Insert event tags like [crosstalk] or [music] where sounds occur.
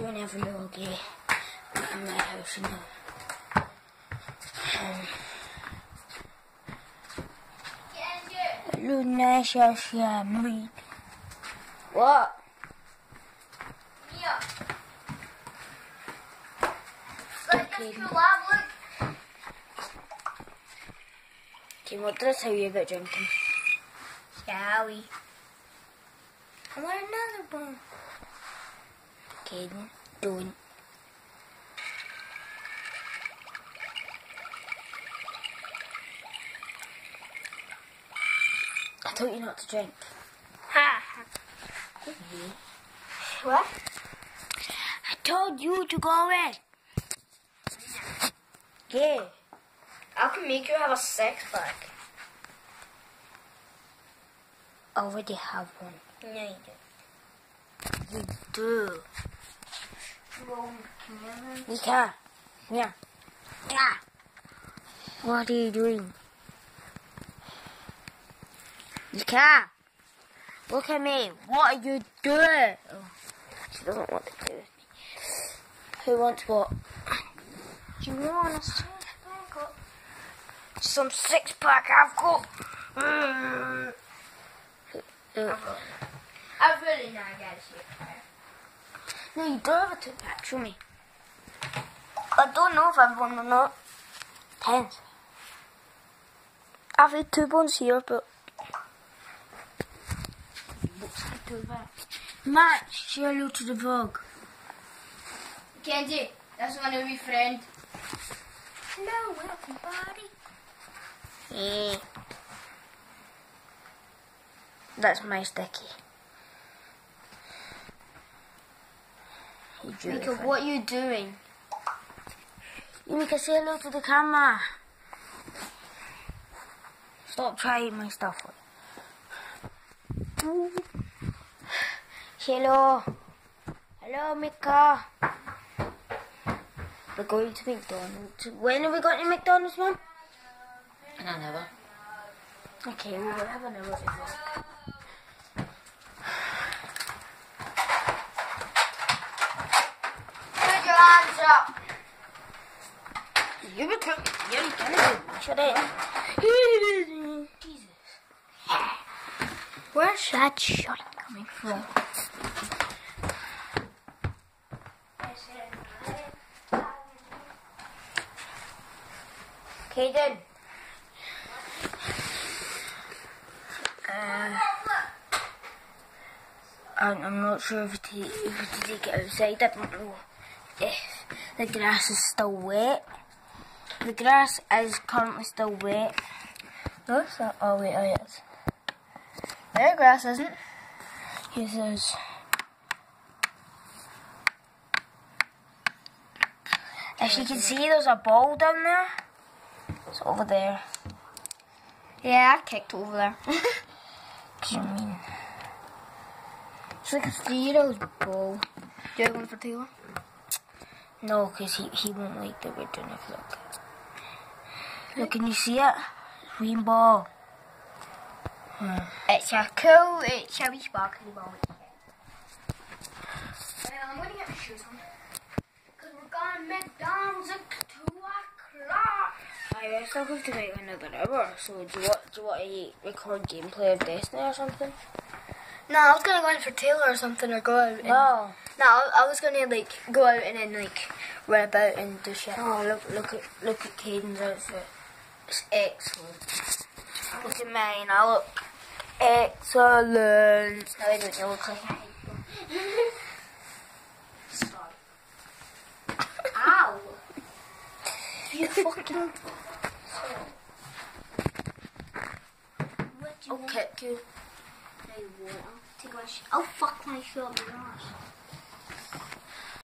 don't have a loggy in my house now. Um, Luna Shasha Marie. What? Tim, what did I tell you about drinking? Shall we? I want another one. Kaiden. I told you not to drink. Ha! What? I told you to go away. Yeah. I can make you have a six pack. I already have one. No, you don't. You do. Nika. Yeah. Yeah. What are you doing? Nika. Look at me. What are you doing? She doesn't want to play with me. Who wants what? Do you want some six pack I've got? Mm. I've really not got a six pack. No, you don't have a two pack. Show me. I don't know if I've one or not. Tens. I've had bones here, but. Looks like two packs. Matt, say hello to the vlog. Kenzie, that's my friend. Hello, everybody. Yeah. That's my sticky. Mika, what you doing? You make a say hello to the camera. Stop trying my stuff. Hello. Hello, Mika. We're going to McDonald's. When are we going to McDonald's, Mum? No, never. Okay, we will have another vlog. Up. You. You're Shut it. Jesus. Where's that shot coming from? Kaiden. Uh, I'm, I'm not sure if to take it outside. I don't know if the grass is still wet. The grass is currently still wet. No, it's not. Oh, wait, oh, yes. Their grass isn't. It is. As you can see, there's a ball down there. It's over there. Yeah, I kicked over there. [laughs] What do you mean? it's like a Steelers ball. Do you have one for Taylor? No, because he, he won't like the we're doing. Look. Look, can you see it? Green ball. Hmm. It's a cool, it's a wee sparkly ball. Well, I'm going to get my shoes on. Because we're going to McDonald's at 2 o'clock. I still have to make another hour. So do you want do you want to record gameplay of Destiny or something? No, I was going to go in for Taylor or something or go out. And, No. I, I was going to like go out and then like run about and do shit. Oh, look look at look at Kaiden's outfit. It's excellent. Look at mine. I look excellent. No, I don't. Look like I hate them. Sorry. Ow! You [laughs] fucking. I'll want? kick you. No. I'll take my sh- I'll fuck my shirt with yours.